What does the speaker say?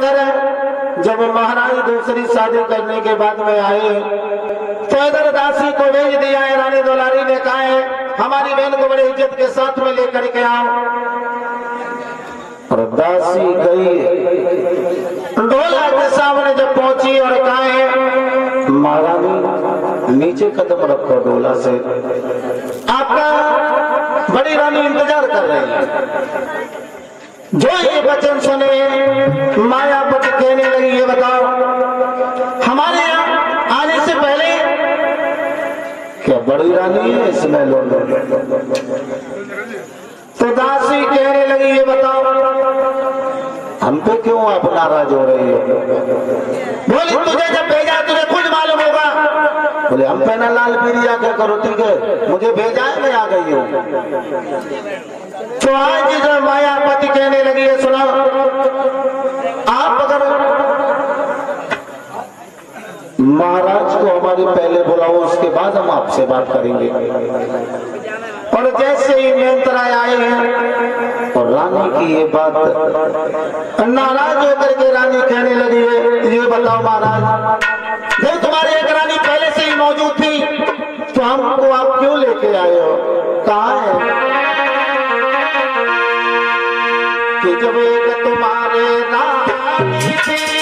घर जब महाराज दूसरी शादी करने के बाद में आए तो दासी को भेज दिया है रानी दुलारी ने कहा है, हमारी बहन को बड़ी इज़्ज़त के साथ में लेकर के आओ। और दासी गई। ढोला के सामने जब पहुँची और कहा है महारानी नीचे कदम रखो ढोला से। आपका बड़ी रानी इंतज़ार कर रही है। जो ये वचन सुने, माया मायापति कहने लगी, ये बताओ, हमारे यहाँ आने से पहले क्या बड़ी रानी है इसमें लो लो तो दासी कहने लगी, ये बताओ, हम पे क्यों आप नाराज़ हो रही हो? बोली, तुझे जब भेजा, तुझे खुद मालूम होगा। बोले, हम पे ना लाल पीरिया क्या करो, ठीक है? मुझे भेजा है, मैं आ गई हूँ। तो आज जो मायापति कहने लगी है, सुना। आप अगर महाराज को हमारे पहले बुलाओ, उसके बाद हम आपसे बात करेंगे। और जैसे ही मेंतराय आए हैं, और रानी की ये बात नाराज़ होकर के रानी कहने लगी है, ये बताओ महाराज, जब तुम्हारी एक रानी पहले से ही मौजूद थी तो हमको आप क्यों लेके आए हो? कहा है? कि जब तुम्हारे नाम